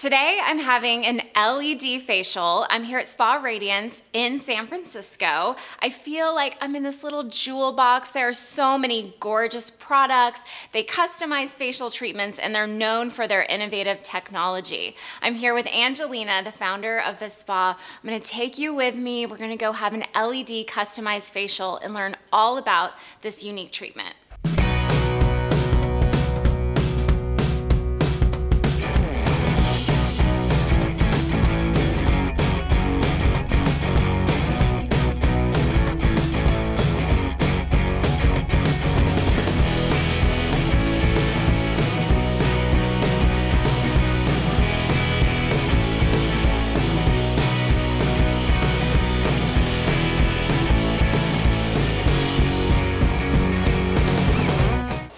Today, I'm having an LED facial. I'm here at Spa Radiance in San Francisco. I feel like I'm in this little jewel box. There are so many gorgeous products. They customize facial treatments and they're known for their innovative technology. I'm here with Angelina, the founder of the spa. I'm gonna take you with me. We're gonna go have an LED customized facial and learn all about this unique treatment.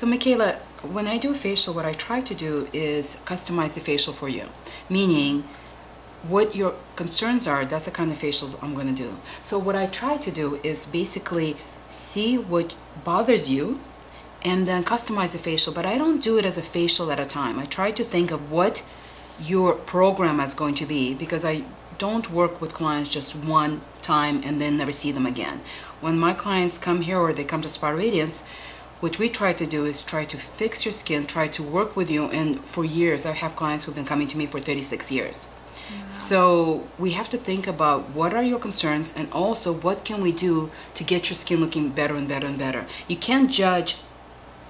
So Mikaela, when I do a facial, what I try to do is customize the facial for you. Meaning, what your concerns are, that's the kind of facials I'm going to do. So what I try to do is basically see what bothers you and then customize the facial. But I don't do it as a facial at a time. I try to think of what your program is going to be because I don't work with clients just one time and then never see them again. When my clients come here or they come to Spa Radiance, what we try to do is try to fix your skin, try to work with you. And for years, I have clients who've been coming to me for 36 years. Wow. So we have to think about what are your concerns and also what can we do to get your skin looking better and better and better. You can't judge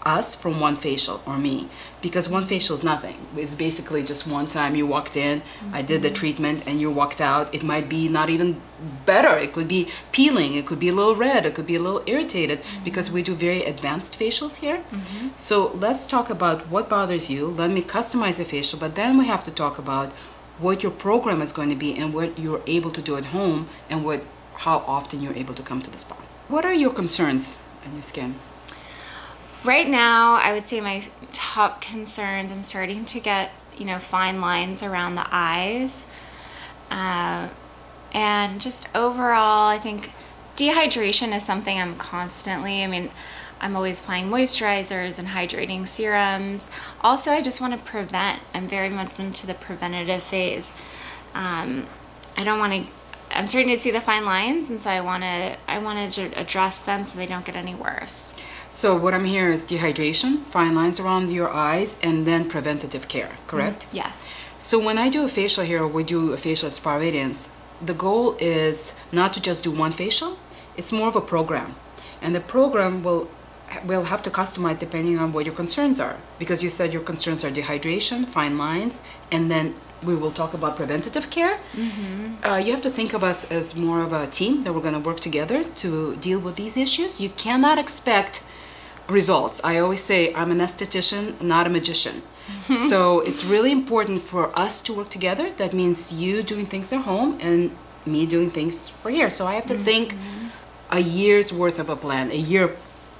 us from one facial or me because one facial is nothing it's basically just one time you walked in mm-hmm. i did the mm-hmm. treatment and you walked out it might be not even better it could be peeling it could be a little red it could be a little irritated mm-hmm. because we do very advanced facials here mm-hmm. so let's talk about what bothers you let me customize the facial but then we have to talk about what your program is going to be and what you're able to do at home and what how often you're able to come to the spa what are your concerns in your skin Right now, I would say my top concerns, I'm starting to get, you know, fine lines around the eyes. Uh, and just overall, I think dehydration is something I'm constantly, I mean, I'm always applying moisturizers and hydrating serums. Also, I just want to prevent. I'm very much into the preventative phase. Um, I don't want to. I'm starting to see the fine lines, and so I want to. I want to address them so they don't get any worse. So what I'm hearing is dehydration, fine lines around your eyes, and then preventative care, correct? Mm, yes. So when I do a facial here, we do a facial at Spa Radiance, the goal is not to just do one facial, it's more of a program. And the program will will have to customize depending on what your concerns are. Because you said your concerns are dehydration, fine lines, and then we will talk about preventative care. Mm-hmm. Uh, you have to think of us as more of a team that we're going to work together to deal with these issues. You cannot expect results. I always say I'm an esthetician, not a magician. so it's really important for us to work together. That means you doing things at home and me doing things for here. So I have to mm-hmm. think a year's worth of a plan, a year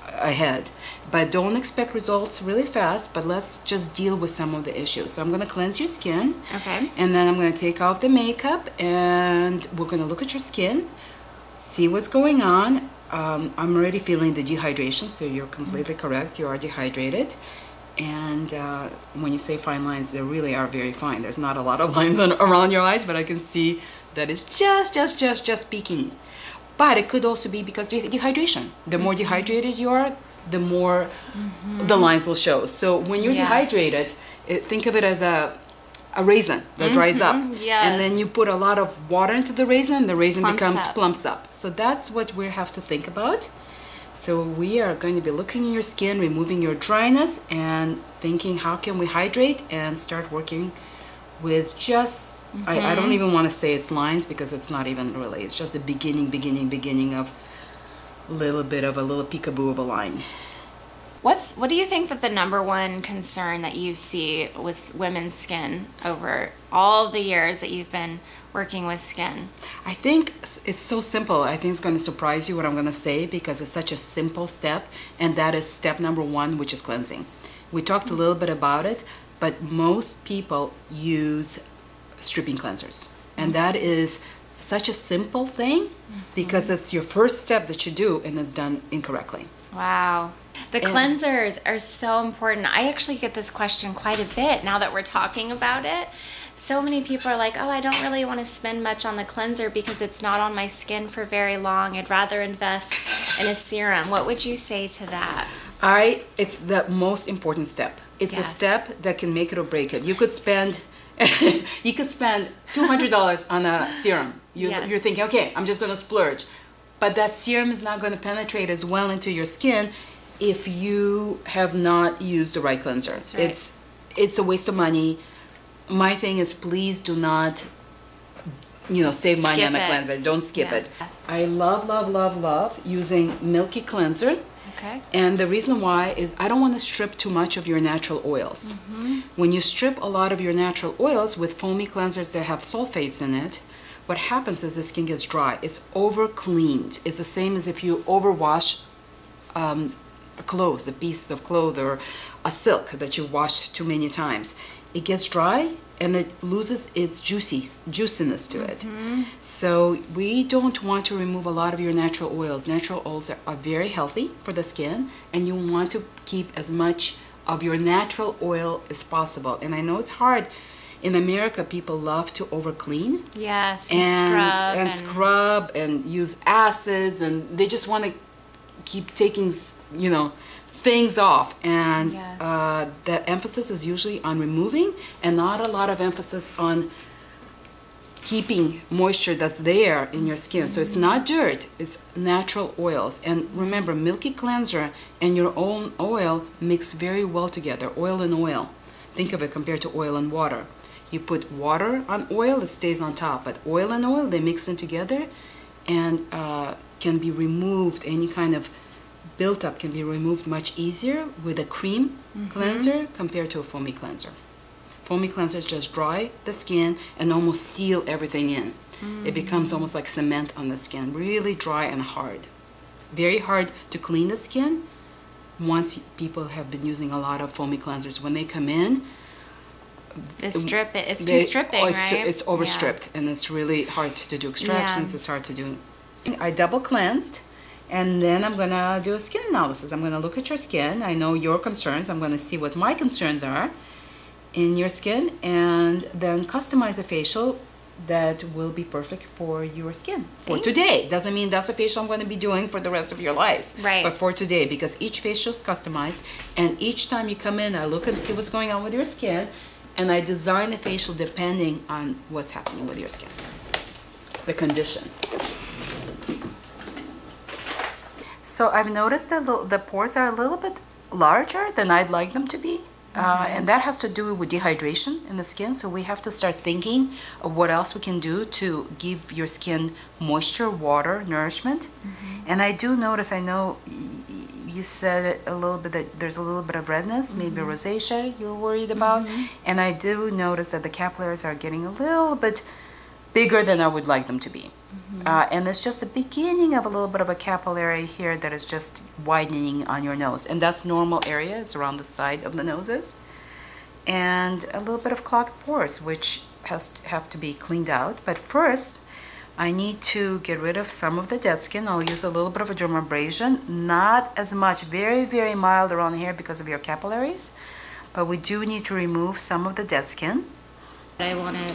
ahead. But don't expect results really fast, but let's just deal with some of the issues. So I'm going to cleanse your skin. Okay. And then I'm going to take off the makeup and we're going to look at your skin, see what's going on um, I'm already feeling the dehydration, so you're completely correct. You are dehydrated. And uh, when you say fine lines, they really are very fine. There's not a lot of lines on, around your eyes, but I can see that it's just, just, just, just peaking. But it could also be because de- dehydration. The more mm-hmm. dehydrated you are, the more mm-hmm. the lines will show. So when you're yeah. dehydrated, it, think of it as a a raisin that mm-hmm. dries up. Yes. And then you put a lot of water into the raisin and the raisin plumps becomes up. plumps up. So that's what we have to think about. So we are going to be looking in your skin, removing your dryness and thinking how can we hydrate and start working with just mm-hmm. I, I don't mm-hmm. even want to say it's lines because it's not even really. It's just the beginning, beginning, beginning of a little bit of a little peekaboo of a line. What's what do you think that the number one concern that you see with women's skin over all the years that you've been working with skin? I think it's so simple. I think it's going to surprise you what I'm going to say because it's such a simple step and that is step number 1 which is cleansing. We talked a little bit about it, but most people use stripping cleansers. And mm-hmm. that is such a simple thing because mm-hmm. it's your first step that you do and it's done incorrectly. Wow. The and cleansers are so important. I actually get this question quite a bit now that we're talking about it. so many people are like, oh, I don't really want to spend much on the cleanser because it's not on my skin for very long. I'd rather invest in a serum. What would you say to that? I it's the most important step. It's a step that can make it or break it. You could spend you could spend two hundred dollars on a serum. You, Yes. You're thinking, okay, I'm just gonna splurge, but that serum is not going to penetrate as well into your skin if you have not used the right cleanser. Right. It's it's a waste of money. My thing is, please do not, you know, save money Skip on a it. cleanser. Don't skip Yeah. it. Yes. I love, love, love, love using Milky Cleanser. Okay. And the reason why is I don't want to strip too much of your natural oils. When you strip a lot of your natural oils with foamy cleansers that have sulfates in it, what happens is the skin gets dry. It's over cleaned. It's the same as if you overwash um, clothes, a piece of cloth or a silk that you washed too many times. It gets dry and it loses its juicy juiciness to it. Mm-hmm. So we don't want to remove a lot of your natural oils. Natural oils are, are very healthy for the skin, and you want to keep as much of your natural oil as possible. And I know it's hard. In America, people love to over clean Yes. And, and scrub. and scrub and use acids and they just want to keep taking you know things off. And Yes. uh, the emphasis is usually on removing and not a lot of emphasis on keeping moisture that's there in your skin. So it's not dirt it's natural oils. And remember milky cleanser and your own oil mix very well together oil and oil. Think of it compared to oil and water. You put water on oil it stays on top but oil and oil they mix in together and uh, can be removed any kind of built-up can be removed much easier with a cream mm-hmm. cleanser compared to a foamy cleanser. Foamy cleansers just dry the skin and almost seal everything in. It mm. becomes almost like cement on the skin really dry and hard. Very hard to clean the skin. Once people have been using a lot of foamy cleansers when they come in the strip it. It's they- too stripping, oh, it's, right? too- it's overstripped and it's really hard to do extractions Yeah. it's hard to do i double cleansed and then i'm gonna do a skin analysis. I'm gonna look at your skin. I know your concerns. I'm gonna see what my concerns are in your skin and then customize a facial that will be perfect for your skin for today. doesn't mean that's a facial i'm going to be doing for the rest of your life Right. but for today because each facial is customized and each time you come in i look and see what's going on with your skin and i design the facial depending on what's happening with your skin. The condition so i've noticed that the pores are a little bit larger than i'd like them to be uh, mm-hmm. and that has to do with dehydration in the skin. So we have to start thinking of what else we can do to give your skin moisture water nourishment. Mm-hmm. And i do notice i know you said a little bit that there's a little bit of redness maybe mm-hmm. rosacea you're worried about. And i do notice that the capillaries are getting a little bit bigger than I would like them to be. Uh, and it's just the beginning of a little bit of a capillary here that is just widening on your nose. And that's normal area, it's around the side of the noses. And a little bit of clogged pores, which has to have to be cleaned out. But first, I need to get rid of some of the dead skin. I'll use a little bit of a dermabrasion, not as much, very, very mild around here because of your capillaries. But we do need to remove some of the dead skin. I want it.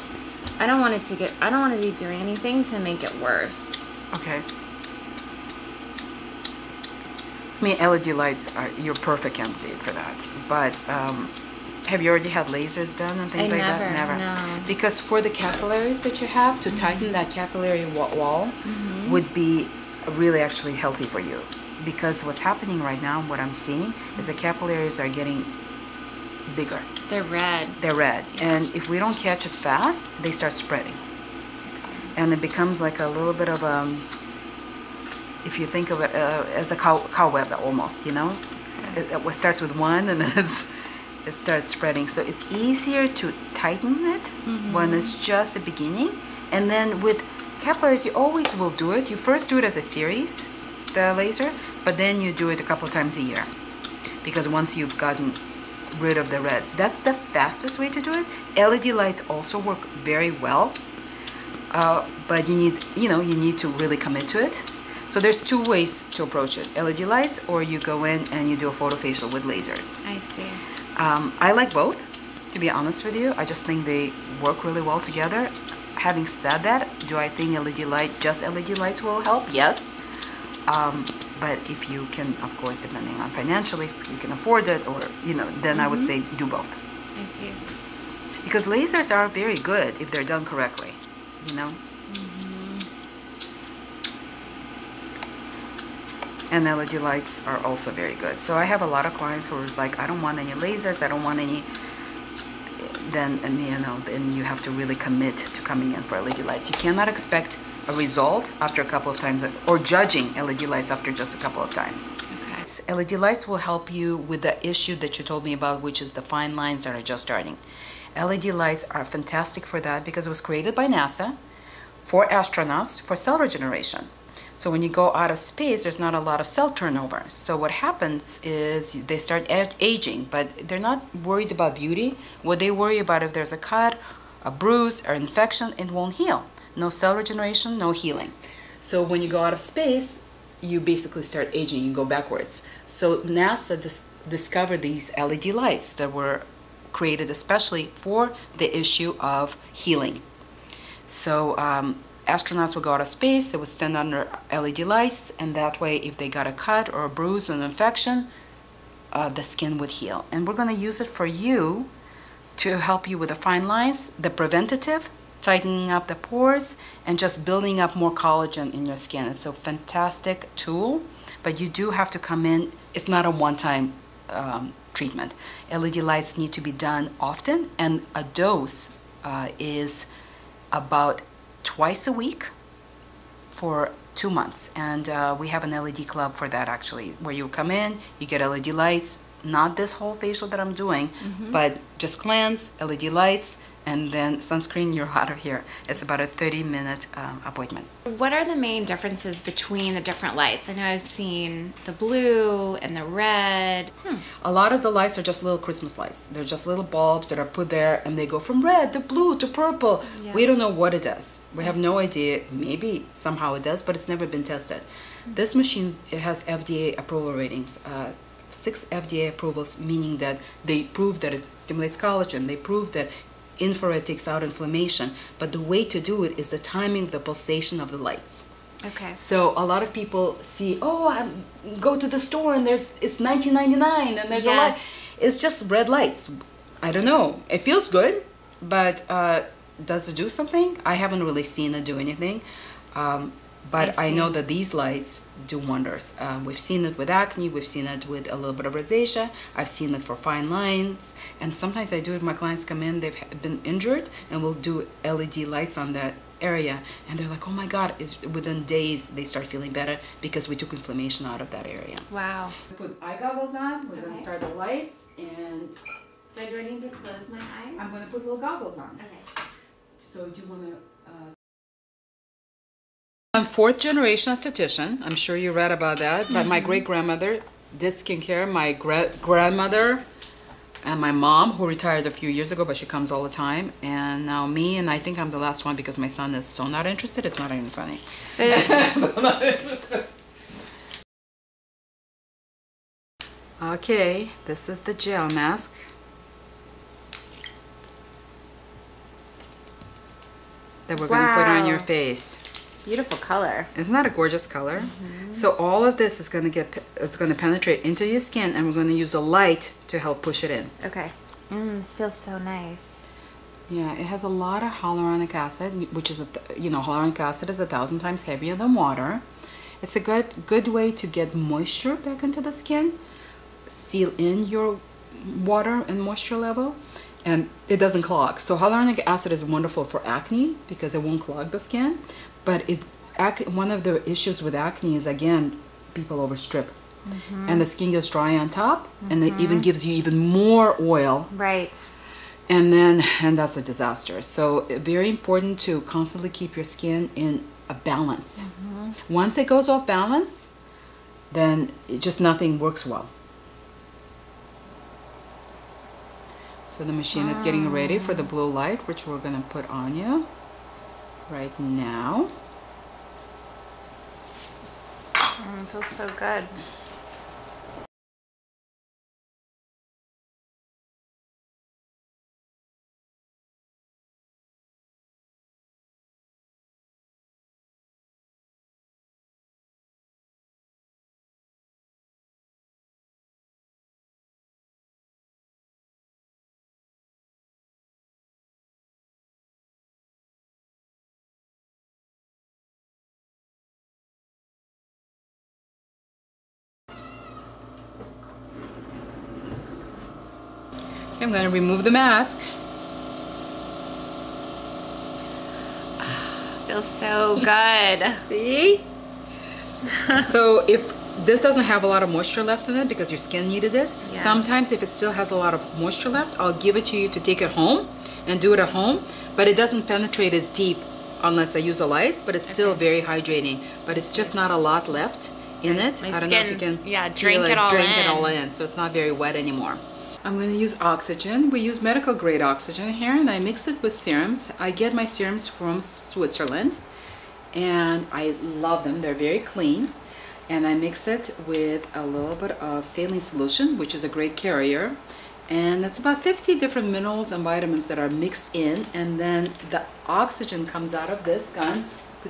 I don't want it to get. I don't want to be doing anything to make it worse. Okay. I mean, LED lights are your perfect candidate for that. But um, have you already had lasers done and things I like that? never, no. Because for the capillaries that you have, to tighten that capillary wa- wall would be really actually healthy for you. Because what's happening right now, what I'm seeing, is the capillaries are getting bigger. They're red. They're red. And if we don't catch it fast, they start spreading. And it becomes like a little bit of a, if you think of it uh, as a cow, cobweb almost, you know? It, it starts with one and it's, it starts spreading. So it's easier to tighten it when it's just the beginning. And then with capillaries, you always will do it. You first do it as a series, the laser, but then you do it a couple times a year. Because once you've gotten rid of the red. That's the fastest way to do it. LED lights also work very well, uh, but you need, you know, you need to really commit to it. So there's two ways to approach it: LED lights, or you go in and you do a photofacial with lasers. I see. Um, I like both. to be honest with you. I just think they work really well together. Having said that, do I think LED light, just LED lights will help? Yes. Um, but if you can, of course, depending on financially, if you can afford it, or you know, then I would mm-hmm. say do both. I see. Because lasers are very good if they're done correctly, you know? Mm-hmm. And LED lights are also very good. So I have a lot of clients who are like, I don't want any lasers, I don't want any, then, and you know, then you have to really commit to coming in for LED lights. You cannot expect a result after a couple of times, or judging LED lights after just a couple of times. Okay. LED lights will help you with the issue that you told me about, which is the fine lines that are just starting. LED lights are fantastic for that because it was created by NASA for astronauts for cell regeneration. So when you go out of space, there's not a lot of cell turnover. So what happens is they start aging, but they're not worried about beauty. What they worry about if there's a cut, a bruise, or infection, it won't heal. No cell regeneration, no healing. So when you go out of space, you basically start aging, you go backwards. So NASA dis- discovered these LED lights that were created especially for the issue of healing. So um, astronauts would go out of space, they would stand under LED lights, and that way, if they got a cut or a bruise or an infection, uh, the skin would heal. And we're going to use it for you to help you with the fine lines, the preventative, tightening up the pores, and just building up more collagen in your skin. It's a fantastic tool, but you do have to come in. It's not a one-time um, treatment. LED lights need to be done often, and a dose uh, is about twice a week for two months. And uh, we have an LED club for that actually, where you come in, you get LED lights, not this whole facial that I'm doing, but just cleanse, LED lights, and then sunscreen, you're out of here. It's about a 30 minute um, appointment. What are the main differences between the different lights? I know I've seen the blue and the red. A lot of the lights are just little Christmas lights. They're just little bulbs that are put there and they go from red to blue to purple. Yeah. We don't know what it does. We have no idea. Maybe somehow it does, but it's never been tested. This machine it has FDA approval ratings. Uh, six FDA approvals, meaning that they prove that it stimulates collagen. They prove that infrared takes out inflammation. But the way to do it is the timing the pulsation of the lights. Okay. So a lot of people see, oh, I go to the store and there's it's 19.99 and there's a light. Yes. It's just red lights. I don't know. It feels good, but uh, does it do something? I haven't really seen it do anything. Um, but I I, know that these lights do wonders. Um, we've seen it with acne. We've seen it with a little bit of rosacea. I've seen it for fine lines. And sometimes I do it. My clients come in. They've been injured, and we'll do LED lights on that area, and they're like, "Oh my God!" It's, within days, they start feeling better because we took inflammation out of that area. Wow. Put eye goggles on. We're Okay. gonna start the lights, and So do I need to close my eyes? I'm gonna put little goggles on. Okay. So do you want to? Uh... I'm fourth generation esthetician. I'm sure you read about that. But my mm-hmm. great grandmother did skincare. My gra- grandmother and my mom, who retired a few years ago, but she comes all the time. And now me, and I think I'm the last one because my son is so not interested. It's not even funny. so not interested. Okay, this is the gel mask. That we're gonna put on your face. Beautiful color. Isn't that a gorgeous color? Mm-hmm. So all of this is gonna get, it's gonna penetrate into your skin and we're gonna use a light to help push it in. Okay. Mmm, this feels so nice. Yeah, it has a lot of hyaluronic acid, which is, a th- you know, hyaluronic acid is a thousand times heavier than water. It's a good, good way to get moisture back into the skin, seal in your water and moisture level, and it doesn't clog. So hyaluronic acid is wonderful for acne because it won't clog the skin, but it, ac- one of the issues with acne is again, people overstrip. Mm-hmm. And the skin gets dry on top, and it even mm-hmm. gives you even more oil. Right. and then and that's a disaster. So uh, very important to constantly keep your skin in a balance. Mm-hmm. Once it goes off balance then it just nothing works well. So the machine is getting ready for the ah. blue light which we're going to put on you right now Mm, feels so good. I'm going to remove the mask. Feels so good. See? so if this doesn't have a lot of moisture left in it because your skin needed it, sometimes if it still has a lot of moisture left, I'll give it to you to take it home and do it at home. But it doesn't penetrate as deep unless I use the lights, but it's still very hydrating. But it's just not a lot left in it. My I don't know if you can yeah, drink it all drink it all in, so it's not very wet anymore. I'm going to use oxygen. We use medical grade oxygen here, and I mix it with serums. I get my serums from Switzerland, and I love them. They're very clean. And I mix it with a little bit of saline solution, which is a great carrier. And it's about 50 different minerals and vitamins that are mixed in, and then the oxygen comes out of this gun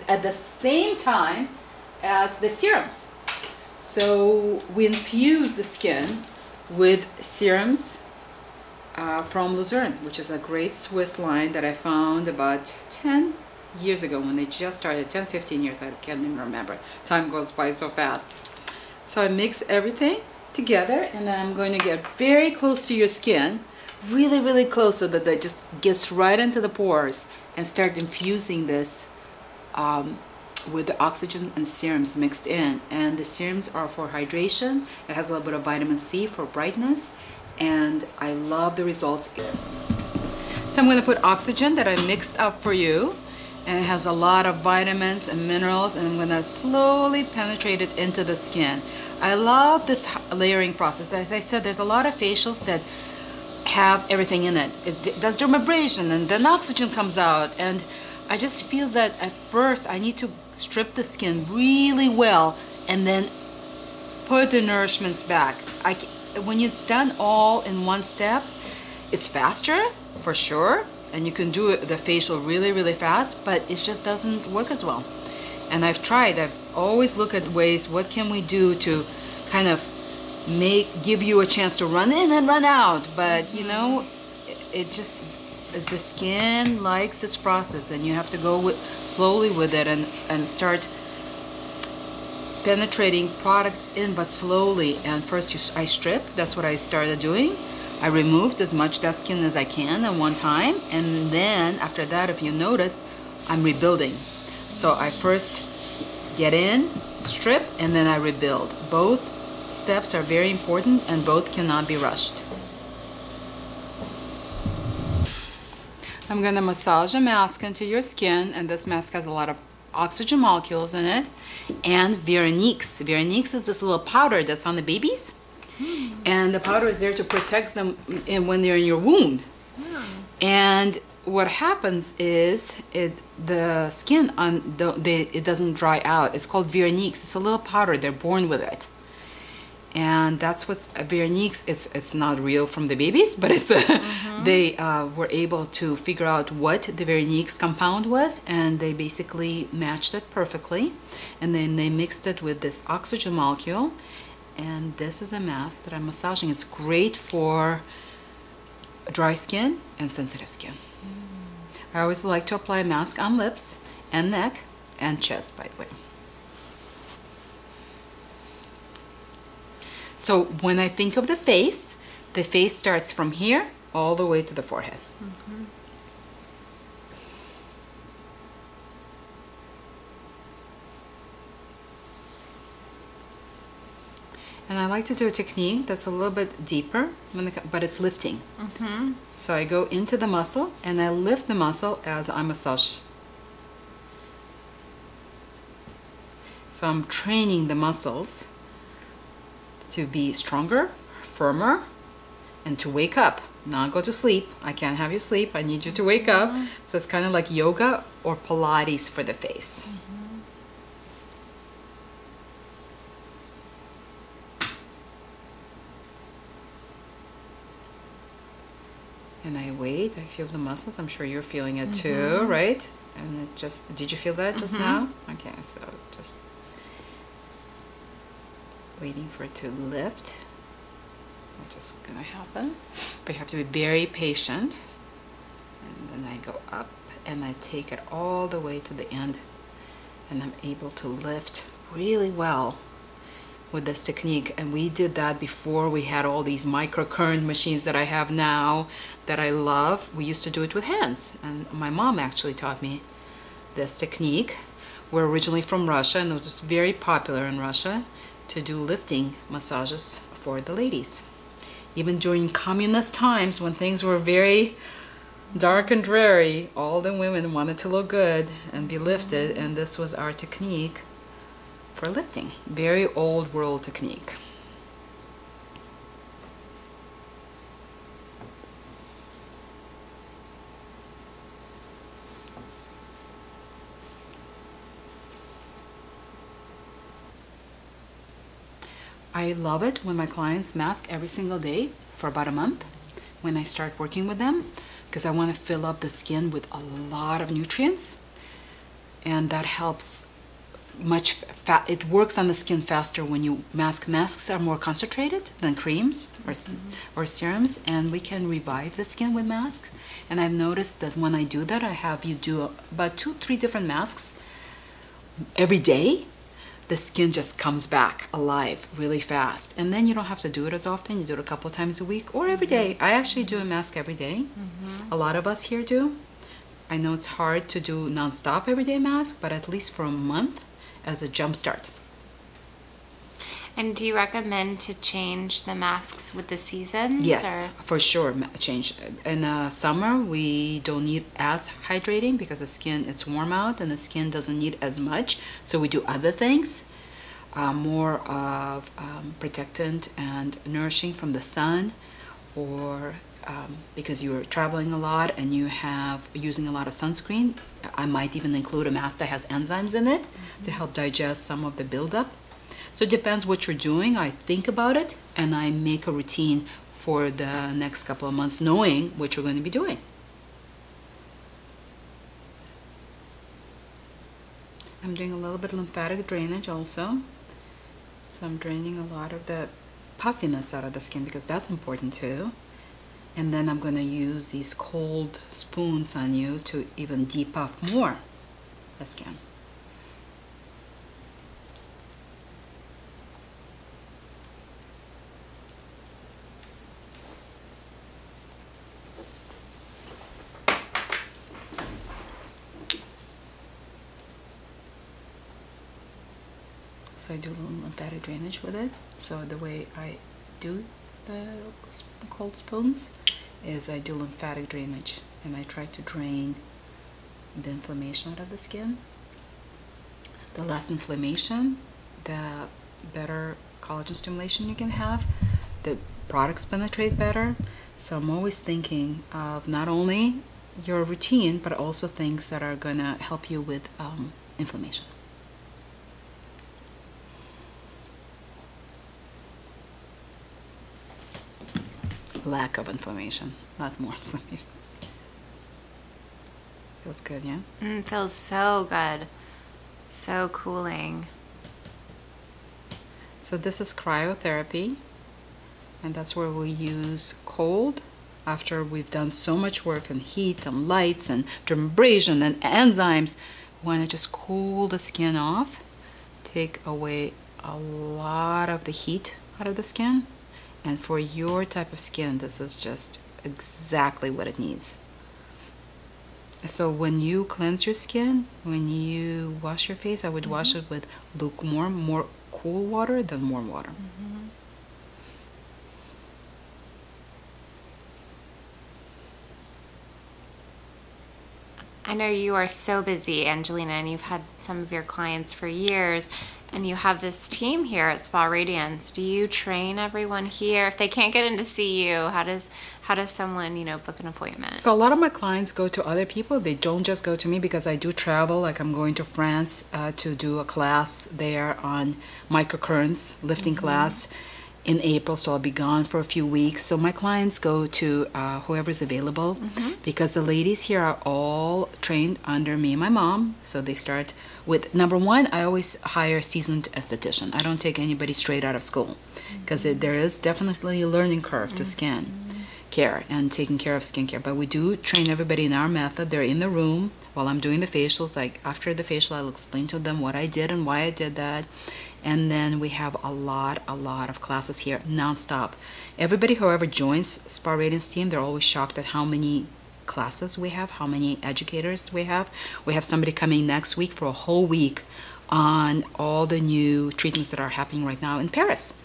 at the same time as the serums. So we infuse the skin with serums uh, from Luzern, which is a great Swiss line that I found about 10 years ago when they just started, 10, 15 years, I can't even remember. Time goes by so fast. So I mix everything together and then I'm going to get very close to your skin, really, really close so that it just gets right into the pores and start infusing this um, with the oxygen and serums mixed in. And the serums are for hydration. It has a little bit of vitamin C for brightness. And I love the results. So I'm going to put oxygen that I mixed up for you. And it has a lot of vitamins and minerals. And I'm going to slowly penetrate it into the skin. I love this layering process. As I said, there's a lot of facials that have everything in it. It does dermabrasion and then oxygen comes out. And I just feel that at first I need to strip the skin really well and then put the nourishments back. I, when it's done all in one step, it's faster for sure, and you can do the facial really, really fast, but it just doesn't work as well. And I've tried. I've always looked at ways. What can we do to kind of make give you a chance to run in and run out? But you know, it, it just Uh, the skin likes this process, and you have to go with slowly with it and and start penetrating products in but slowly. And first you, I strip that's what I started doing. I removed as much dead skin as I can at one time. And then after that if you notice I'm rebuilding. So I first get in strip and then I rebuild. Both steps are very important and both cannot be rushed I'm going to massage a mask into your skin and this mask has a lot of oxygen molecules in it and Veronix. Veronix is this little powder that's on the babies hmm. and the powder is there to protect them in, when they're in your wound. Hmm. And what happens is it the skin on the, the it doesn't dry out. It's called Veronix. It's a little powder. They're born with it and that's what's uh, Veronix. It's it's not real from the babies, but it's a, they uh, were able to figure out what the Veronix compound was, and they basically matched it perfectly, and then they mixed it with this oxygen molecule, and this is a mask that I'm massaging. It's great for dry skin and sensitive skin. I always like to apply a mask on lips and neck and chest, by the way. So when I think of the face, the face starts from here all the way to the forehead. Mm-hmm. And I like to do a technique that's a little bit deeper, when it co- but it's lifting. Mm-hmm. So I go into the muscle and I lift the muscle as I massage. So I'm training the muscles to be stronger, firmer, and to wake up, not go to sleep. I can't have you sleep. I need you to wake up. Mm-hmm. So it's kind of like yoga or Pilates for the face. Mm-hmm. And I wait. I feel the muscles. I'm sure you're feeling it too, mm-hmm. right? And it just did you feel that just now? Okay, so just waiting for it to lift, which is gonna happen. But you have to be very patient. And then I go up and I take it all the way to the end, and I'm able to lift really well. with this technique and we did that before we had all these microcurrent machines that I have now that I love. We used to do it with hands and my mom actually taught me this technique. We're originally from Russia and it was very popular in Russia to do lifting massages for the ladies. Even during communist times when things were very dark and dreary, all the women wanted to look good and be lifted and this was our technique for lifting. Very old world technique. I love it when my clients mask every single day for about a month when I start working with them because I want to fill up the skin with a lot of nutrients and that helps much it works on the skin faster when you mask masks are more concentrated than creams or, or serums and we can revive the skin with masks. And i've noticed that when i do that i have you do about two three different masks every day the skin just comes back alive really fast. And then you don't have to do it as often. You do it a couple of times a week or every day. Mm-hmm. I actually do a mask every day. Mm-hmm. a lot of us here do. I know it's hard to do non-stop everyday mask but at least for a month as a jump start. And do you recommend to change the masks with the seasons? Yes, or? for sure. Change in uh, summer. We don't need as hydrating because the skin it's warm out and the skin doesn't need as much. So we do other things, uh, more of um, protectant and nourishing from the sun, or um, because you're traveling a lot and you have using a lot of sunscreen. I might even include a mask that has enzymes in it to help digest some of the buildup. So it depends what you're doing. I think about it and I make a routine for the next couple of months, knowing what you're going to be doing. I'm doing a little bit of lymphatic drainage also. So I'm draining a lot of the puffiness out of the skin because that's important too. And then I'm going to use these cold spoons on you to even depuff more the skin. So Lymphatic drainage with it. So the way I do the cold spoons is I do lymphatic drainage and I try to drain the inflammation out of the skin. The less inflammation, the better collagen stimulation you can have. The products penetrate better. So I'm always thinking of not only your routine, but also things that are gonna help you with um, inflammation. Lack of inflammation, not more inflammation. Feels good, yeah? Mm, feels so good. So cooling. So this is cryotherapy, and that's where we use cold after we've done so much work and heat and lights and dermabrasion and enzymes. We want to just cool the skin off, take away a lot of the heat out of the skin. And for your type of skin, this is just exactly what it needs. So when you cleanse your skin, when you wash your face, I would wash mm-hmm. it with lukewarm, more cool water than warm water. Mm-hmm. I know you are so busy, Angelina, and you've had some of your clients for years, and you have this team here at Spa Radiance. Do you train everyone here? If they can't get in to see you, how does how does someone you know book an appointment? So a lot of my clients go to other people. They don't just go to me because I do travel. Like I'm going to France uh, to do a class there on microcurrents lifting class in April. So I'll be gone for a few weeks. So my clients go to uh, whoever's available mm-hmm. because the ladies here are all trained under me and my mom. So they start with number one. I always hire a seasoned esthetician. I don't take anybody straight out of school because mm-hmm. there is definitely a learning curve to mm-hmm. skin care and taking care of skincare. But we do train everybody in our method. They're in the room while I'm doing the facials. Like after the facial, I'll explain to them what I did and why I did that. And then we have a lot, a lot of classes here nonstop. Everybody, whoever joins Spa Radiance team, they're always shocked at how many classes we have, how many educators we have. We have somebody coming next week for a whole week on all the new treatments that are happening right now in Paris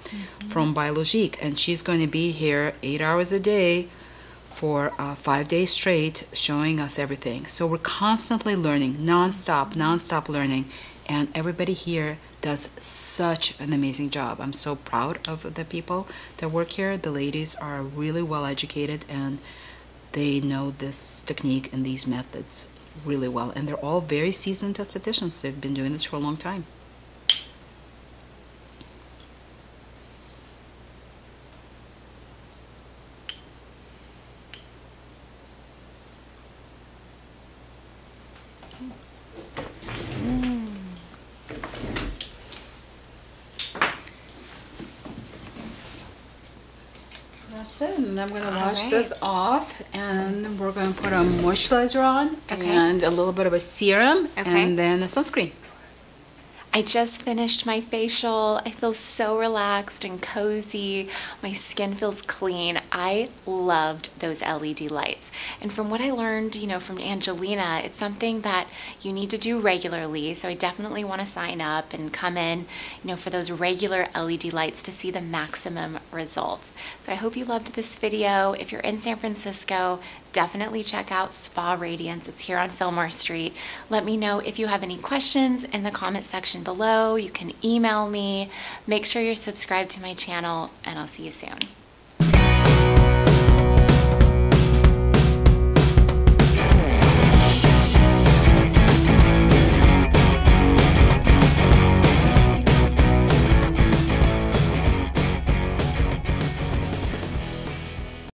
from Biologique. And she's going to be here eight hours a day for uh, five days straight, showing us everything. So we're constantly learning, nonstop, nonstop learning. And everybody here does such an amazing job. I'm so proud of the people that work here. The ladies are really well educated and they know this technique and these methods really well. And they're all very seasoned estheticians. They've been doing this for a long time. That's it. And I'm going to All wash right. This off and we're going to put a moisturizer on Okay. and a little bit of a serum Okay. and then a sunscreen. I just finished my facial. I feel so relaxed and cozy. My skin feels clean. I loved those LED lights. And from what I learned, you know, from Angelina, it's something that you need to do regularly. So I definitely want to sign up and come in, you know, for those regular LED lights to see the maximum results. So I hope you loved this video. If you're in San Francisco, definitely check out Spa Radiance. It's here on Fillmore Street. Let me know if you have any questions in the comment section below. You can email me. Make sure you're subscribed to my channel, and I'll see you soon.